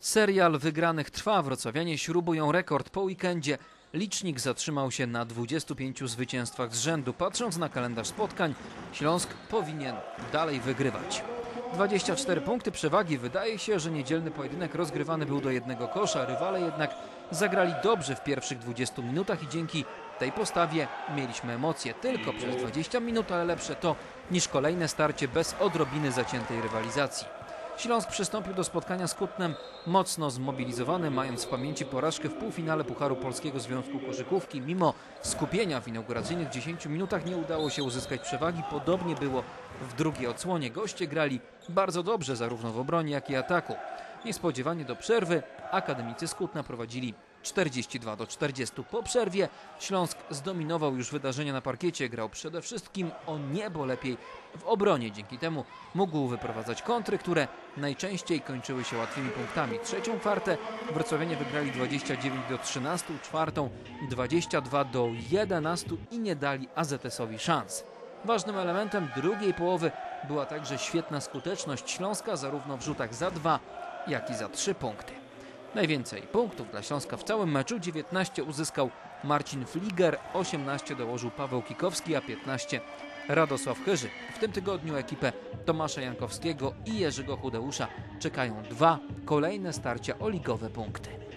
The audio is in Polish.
Serial wygranych trwa. Wrocławianie śrubują rekord po weekendzie. Licznik zatrzymał się na 25 zwycięstwach z rzędu. Patrząc na kalendarz spotkań, Śląsk powinien dalej wygrywać. 24 punkty przewagi. Wydaje się, że niedzielny pojedynek rozgrywany był do jednego kosza. Rywale jednak zagrali dobrze w pierwszych 20 minutach i dzięki tej postawie mieliśmy emocje. Tylko przez 20 minut, ale lepsze to niż kolejne starcie bez odrobiny zaciętej rywalizacji. Śląsk przystąpił do spotkania z Kutnem mocno zmobilizowany, mając w pamięci porażkę w półfinale Pucharu Polskiego Związku Koszykówki. Mimo skupienia w inauguracyjnych 10 minutach nie udało się uzyskać przewagi. Podobnie było w drugiej odsłonie. Goście grali bardzo dobrze zarówno w obronie, jak i ataku. Niespodziewanie do przerwy akademicy z Kutna prowadzili 42 do 40. Po przerwie Śląsk zdominował już wydarzenia na parkiecie, grał przede wszystkim o niebo lepiej w obronie. Dzięki temu mógł wyprowadzać kontry, które najczęściej kończyły się łatwymi punktami. Trzecią kwartę wrocławianie wygrali 29 do 13, czwartą 22 do 11 i nie dali AZS-owi szans. Ważnym elementem drugiej połowy była także świetna skuteczność Śląska zarówno w rzutach za dwa, jak i za trzy punkty. Najwięcej punktów dla Śląska w całym meczu 19 uzyskał Marcin Fliger, 18 dołożył Paweł Kikowski, a 15 Radosław Chyży. W tym tygodniu ekipę Tomasza Jankowskiego i Jerzego Chudeusza czekają dwa kolejne starcia o ligowe punkty.